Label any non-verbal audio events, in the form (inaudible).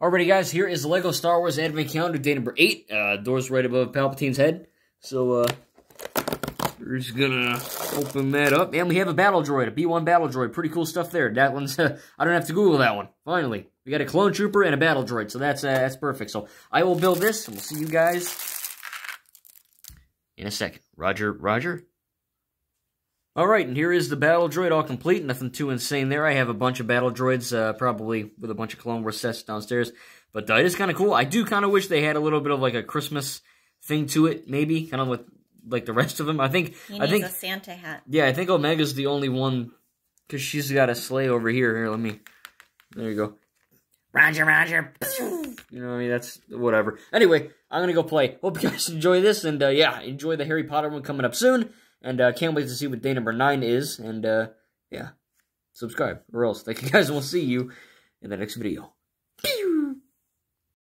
Alrighty, guys, here is LEGO Star Wars Advent Calendar, day number 8. Uh, door's right above Palpatine's head. So, uh, we're just gonna open that up. And we have a battle droid, a B-1 battle droid. Pretty cool stuff there. That one's, uh, (laughs) I don't have to Google that one. Finally. We got a clone trooper and a battle droid, so that's, uh, that's perfect. So, I will build this, and we'll see you guys in a second. Roger, Roger? Alright, and here is the battle droid all complete. Nothing too insane there. I have a bunch of battle droids, uh, probably with a bunch of Clone Wars sets downstairs. But uh, it is kind of cool. I do kind of wish they had a little bit of like a Christmas thing to it, maybe. Kind of with like the rest of them. I think. He I think. a Santa hat. Yeah, I think Omega's the only one because she's got a sleigh over here. Here, let me. There you go. Roger, Roger. You know, what I mean, that's whatever. Anyway, I'm gonna go play. Hope you guys enjoy this, and uh, yeah, enjoy the Harry Potter one coming up soon. And uh, can't wait to see what day number nine is. And uh, yeah, subscribe or else. Thank (laughs) you guys, and we'll see you in the next video.